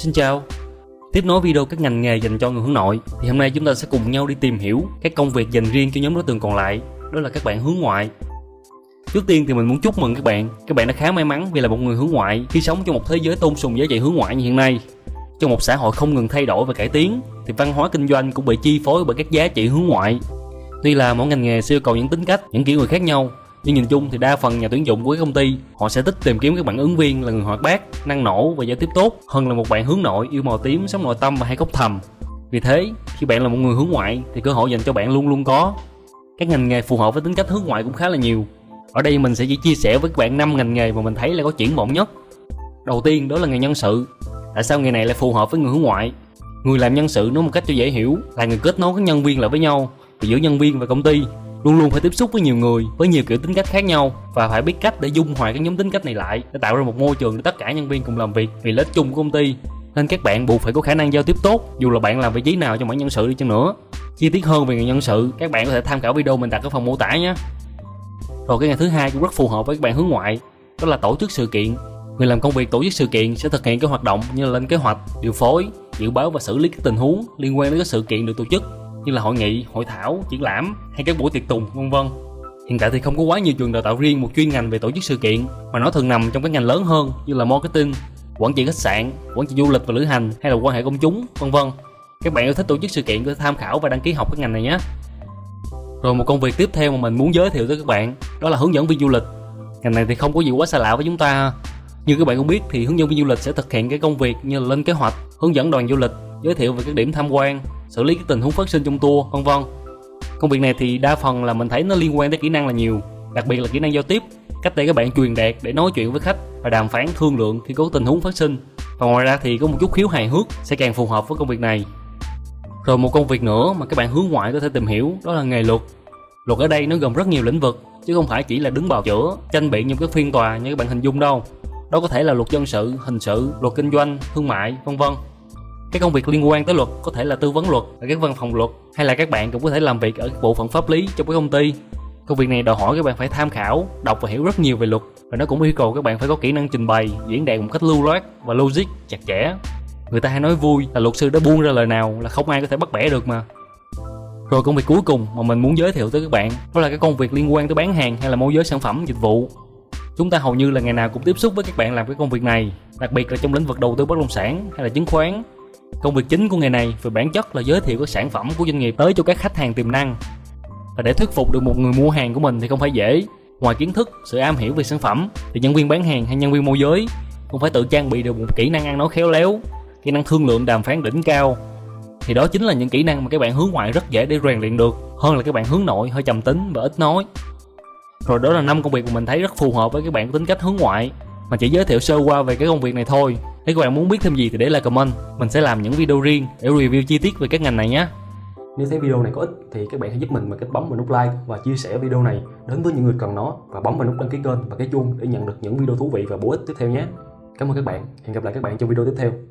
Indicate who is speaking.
Speaker 1: Xin chào. Tiếp nối video các ngành nghề dành cho người hướng nội thì hôm nay chúng ta sẽ cùng nhau đi tìm hiểu các công việc dành riêng cho nhóm đối tượng còn lại đó là các bạn hướng ngoại. Trước tiên thì mình muốn chúc mừng các bạn. Các bạn đã khá may mắn vì là một người hướng ngoại khi sống trong một thế giới tôn sùng giá trị hướng ngoại như hiện nay. Trong một xã hội không ngừng thay đổi và cải tiến thì văn hóa kinh doanh cũng bị chi phối bởi các giá trị hướng ngoại. Tuy là mỗi ngành nghề sẽ yêu cầu những tính cách, những kiểu người khác nhau nhưng nhìn chung thì đa phần nhà tuyển dụng của các công ty, họ sẽ thích tìm kiếm các bạn ứng viên là người hoạt bát, năng nổ và giao tiếp tốt, hơn là một bạn hướng nội yêu màu tím, sống nội tâm và hay cốc thầm. Vì thế, khi bạn là một người hướng ngoại thì cơ hội dành cho bạn luôn luôn có. Các ngành nghề phù hợp với tính cách hướng ngoại cũng khá là nhiều. Ở đây mình sẽ chỉ chia sẻ với các bạn năm ngành nghề mà mình thấy là có triển vọng nhất. Đầu tiên đó là nghề nhân sự. Tại sao nghề này lại phù hợp với người hướng ngoại? Người làm nhân sự nói một cách cho dễ hiểu là người kết nối các nhân viên lại với nhau giữa nhân viên và công ty luôn luôn phải tiếp xúc với nhiều người, với nhiều kiểu tính cách khác nhau và phải biết cách để dung hòa các nhóm tính cách này lại, để tạo ra một môi trường để tất cả nhân viên cùng làm việc vì lợi ích chung của công ty. Nên các bạn buộc phải có khả năng giao tiếp tốt, dù là bạn làm vị trí nào trong mảng nhân sự đi chăng nữa. Chi tiết hơn về ngành nhân sự, các bạn có thể tham khảo video mình đặt ở phần mô tả nhé. Rồi cái ngày thứ hai cũng rất phù hợp với các bạn hướng ngoại, đó là tổ chức sự kiện. Người làm công việc tổ chức sự kiện sẽ thực hiện các hoạt động như là lên kế hoạch, điều phối, dự báo và xử lý các tình huống liên quan đến các sự kiện được tổ chức như là hội nghị, hội thảo, triển lãm hay các buổi tiệc tùng vân vân. Hiện tại thì không có quá nhiều trường đào tạo riêng một chuyên ngành về tổ chức sự kiện mà nó thường nằm trong các ngành lớn hơn như là marketing, quản trị khách sạn, quản trị du lịch và lữ hành hay là quan hệ công chúng vân vân. Các bạn yêu thích tổ chức sự kiện có thể tham khảo và đăng ký học các ngành này nhé. Rồi một công việc tiếp theo mà mình muốn giới thiệu tới các bạn đó là hướng dẫn viên du lịch. Ngành này thì không có gì quá xa lạ với chúng ta. Như các bạn cũng biết thì hướng dẫn viên du lịch sẽ thực hiện cái công việc như là lên kế hoạch, hướng dẫn đoàn du lịch, giới thiệu về các điểm tham quan, xử lý các tình huống phát sinh trong tour, vân vân. Công việc này thì đa phần là mình thấy nó liên quan tới kỹ năng là nhiều, đặc biệt là kỹ năng giao tiếp, cách để các bạn truyền đạt, để nói chuyện với khách và đàm phán thương lượng khi có tình huống phát sinh. Và ngoài ra thì có một chút khiếu hài hước sẽ càng phù hợp với công việc này. Rồi một công việc nữa mà các bạn hướng ngoại có thể tìm hiểu, đó là nghề luật. Luật ở đây nó gồm rất nhiều lĩnh vực, chứ không phải chỉ là đứng bào chữa, tranh biện trong các phiên tòa như các bạn hình dung đâu. Đó có thể là luật dân sự, hình sự, luật kinh doanh, thương mại, vân vân các công việc liên quan tới luật có thể là tư vấn luật ở các văn phòng luật, hay là các bạn cũng có thể làm việc ở bộ phận pháp lý trong cái công ty. Công việc này đòi hỏi các bạn phải tham khảo, đọc và hiểu rất nhiều về luật, và nó cũng yêu cầu các bạn phải có kỹ năng trình bày, diễn đạt một cách lưu loát và logic chặt chẽ. Người ta hay nói vui là luật sư đã buông ra lời nào là không ai có thể bắt bẻ được mà. Rồi công việc cuối cùng mà mình muốn giới thiệu tới các bạn, đó là cái công việc liên quan tới bán hàng hay là môi giới sản phẩm, dịch vụ. Chúng ta hầu như là ngày nào cũng tiếp xúc với các bạn làm cái công việc này, đặc biệt là trong lĩnh vực đầu tư bất động sản hay là chứng khoán. Công việc chính của nghề này về bản chất là giới thiệu các sản phẩm của doanh nghiệp tới cho các khách hàng tiềm năng. Và để thuyết phục được một người mua hàng của mình thì không phải dễ. Ngoài kiến thức, sự am hiểu về sản phẩm thì nhân viên bán hàng hay nhân viên môi giới cũng phải tự trang bị được một kỹ năng ăn nói khéo léo, kỹ năng thương lượng đàm phán đỉnh cao. Thì đó chính là những kỹ năng mà các bạn hướng ngoại rất dễ để rèn luyện được hơn là các bạn hướng nội hơi trầm tính và ít nói. Rồi đó là năm công việc mà mình thấy rất phù hợp với các bạn có tính cách hướng ngoại mà chỉ giới thiệu sơ qua về cái công việc này thôi nếu các bạn muốn biết thêm gì thì để lại comment mình sẽ làm những video riêng để review chi tiết về các ngành này nhé
Speaker 2: nếu thấy video này có ích thì các bạn hãy giúp mình bằng cách bấm vào nút like và chia sẻ video này đến với những người cần nó và bấm vào nút đăng ký kênh và cái chuông để nhận được những video thú vị và bổ ích tiếp theo nhé. Cảm ơn các bạn. Hẹn gặp lại các bạn trong video tiếp theo.